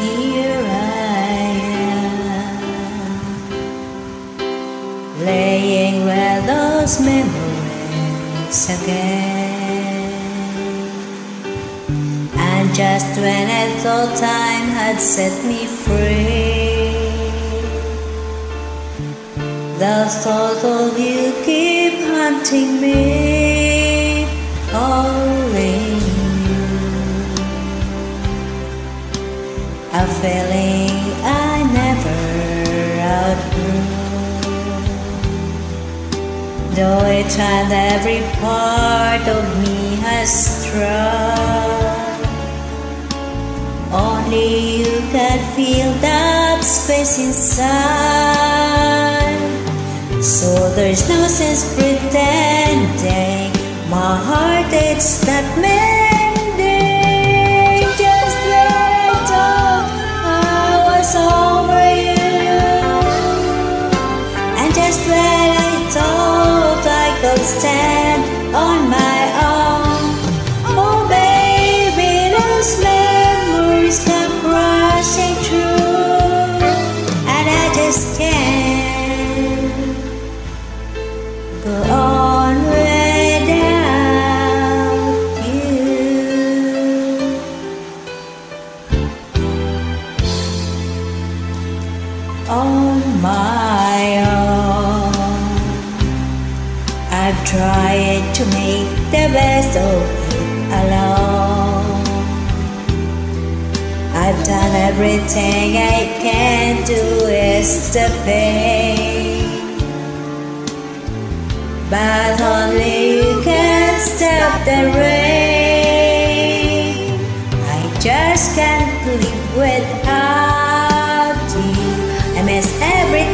here I am, laying where those memories again. And just when I thought time had set me free, the thought of you keep haunting me, A feeling I never outgrew. Though it and every part of me has tried, only you can feel that space inside. So there's no sense pretending my heart it's not mending. On my own, I've tried to make the best of it alone. I've done everything I can to ease the pain. But only you can stop the rain. I just can't live without you. I miss everything